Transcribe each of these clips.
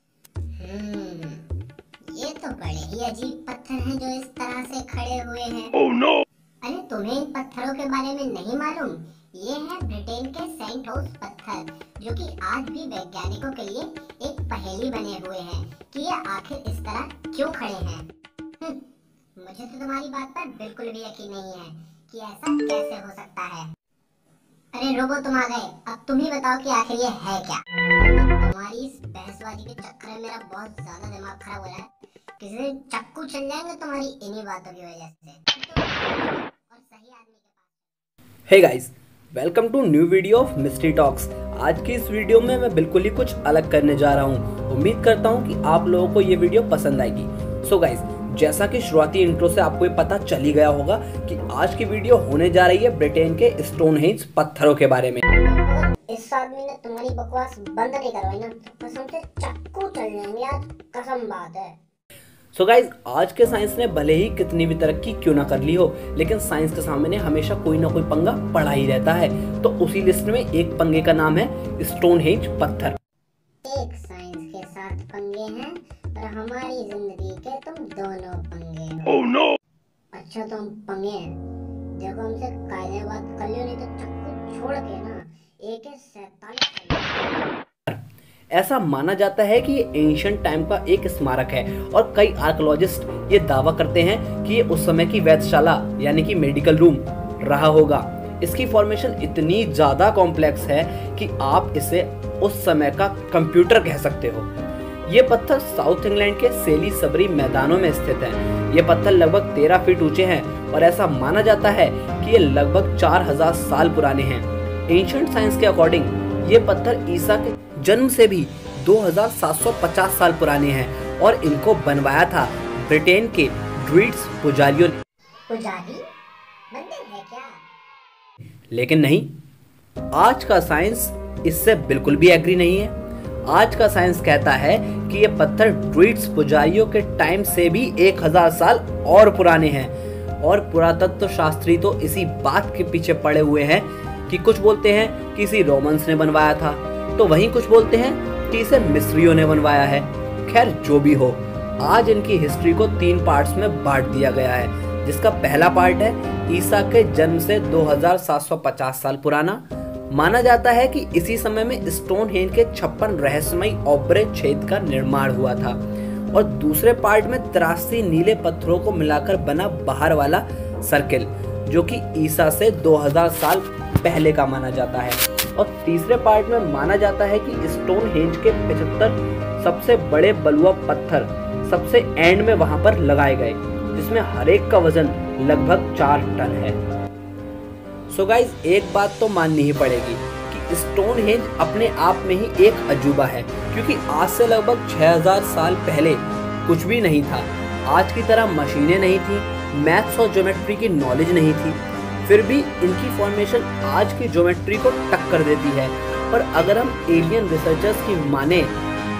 हम्म, ये तो बड़े ही अजीब पत्थर हैं जो इस तरह से खड़े हुए हैं Oh no! अरे तुम्हें इन पत्थरों के बारे में नहीं मालूम ये है ब्रिटेन के सेंट हाउस पत्थर जो कि आज भी वैज्ञानिकों के लिए पहेली बने हुए हैं कि ये आखिर इस तरह क्यों खड़े हैं? हम्म, मुझे तो तुम्हारी बात पर बिल्कुल भी यकीन नहीं है कि ऐसा कैसे हो सकता है। अरे रोबो तुम आ गए। अब तुम ही बताओ कि आखिर ये है क्या? तुम्हारी इस बहसबाजी के चक्कर में मेरा बहुत ज़्यादा दिमाग खराब हो रहा है। किसी दिन चक्कू चल जाएँगे तुम्हारी इन्हीं बातों की वजह से। Hey guys welcome to new video of mystery talks आज की इस वीडियो में मैं बिल्कुल ही कुछ अलग करने जा रहा हूँ। उम्मीद करता हूँ कि आप लोगों को ये वीडियो पसंद आएगी। सो so गाइस जैसा कि शुरुआती इंट्रो से आपको ये पता चल ही गया होगा कि आज की वीडियो होने जा रही है ब्रिटेन के स्टोन पत्थरों के बारे में। इस आदमी ने तुम्हारी बकवास बंद नहीं करवाई ना। कसम से चक्कू चल जाएँगे आज कसम बात है। सो so गाइज़ आज के साइंस ने भले ही कितनी भी तरक्की क्यों ना कर ली हो लेकिन साइंस के सामने हमेशा कोई ना कोई पंगा पड़ा ही रहता है। तो उसी लिस्ट में एक पंगे का नाम है स्टोन पत्थर। एक साइंस के साथ पंगे हैं और हमारी ज़िंदगी के तुम दोनों पंगे हो। Oh no! अच्छा तुम पंगे हैं। देखो हमसे कायदे बात कर लियो नहीं तो चक्कू छोड़ के ना एक सैतालीस। ऐसा माना जाता है कि ये एंशियंट टाइम का एक स्मारक है और कई आर्कोलॉजिस्ट ये दावा करते हैं कि ये उस समय की वैधशाला, यानी कि मेडिकल रूम रहा होगा। इसकी फॉर्मेशन इतनी ज़्यादा कॉम्प्लेक्स है कि आप इसे उस समय का कंप्यूटर कह सकते हो। ये पत्थर साउथ इंग्लैंड के सेली सबरी मैदानों में स्थित है। ये पत्थर लगभग 13 फीट ऊँचे हैं और ऐसा माना जाता है कि ये लगभग 4000 साल पुराने हैं। एंशियंट साइंस के अकॉर्डिंग ये पत्थर ईसा के जन्म से भी 2750 साल पुराने हैं और इनको बनवाया था ब्रिटेन के ड्रूइड्स पुजारियों ने। पुजारी मंदिर है क्या? लेकिन नहीं आज का साइंस इससे बिल्कुल भी एग्री नहीं है। आज का साइंस कहता है कि ये पत्थर ड्रूइड्स पुजारियों के टाइम से भी 1000 साल और पुराने हैं। और पुरातत्व शास्त्री तो इसी बात के पीछे पड़े हुए हैं कि कुछ बोलते हैं कि इसी रोमन्स ने बनवाया था। तो वहीं कुछ बोलते हैं कि इसे मिस्रियों ने बनवाया है। खैर, जो भी हो, आज इनकी हिस्ट्री को तीन पार्ट्स में बांट दिया गया है, जिसका पहला पार्ट है ईसा के जन्म से 2750 साल पुराना। माना जाता है कि इसी समय में स्टोन हेंज के छप्पन रहस्यमयी ओबरे छेद का निर्माण हुआ था। और दूसरे पार्ट में तिरासी नीले पत्थरों को मिलाकर बना बाहर वाला सर्किल, जो कि ईसा से 2000 साल पहले का माना जाता है। और तीसरे पार्ट में माना जाता है कि स्टोन हेंज के 75 सबसे बड़े बलुआ पत्थर सबसे एंड में वहाँ पर लगाए गए, जिसमें हर एक का वज़न लगभग चार टन है। सो गाइज़ एक बात तो माननी ही पड़ेगी कि स्टोन हेंज अपने आप में ही एक अजूबा है, क्योंकि आज से लगभग 6000 साल पहले कुछ भी नहीं था। आज की तरह मशीनें नहीं थी मैथ्स और ज्योमेट्री की नॉलेज नहीं थी फिर भी इनकी फॉर्मेशन आज की ज्योमेट्री को टक्कर देती है। पर अगर हम एलियन रिसर्चर्स की माने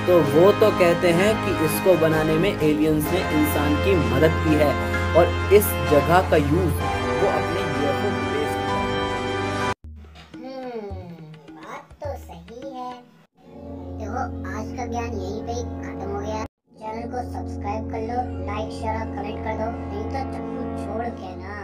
तो वो तो कहते हैं कि इसको बनाने में एलियंस ने इंसान की मदद की है और इस जगह का यूज़ वो अपने हम्म बात तो सही है। आज का ज्ञान यहीं पे खत्म हो गया चैनल को सब्सक्राइब कर लो लाइक शेयर और कमेंट कर दो। नहीं तो छोड़ के ना।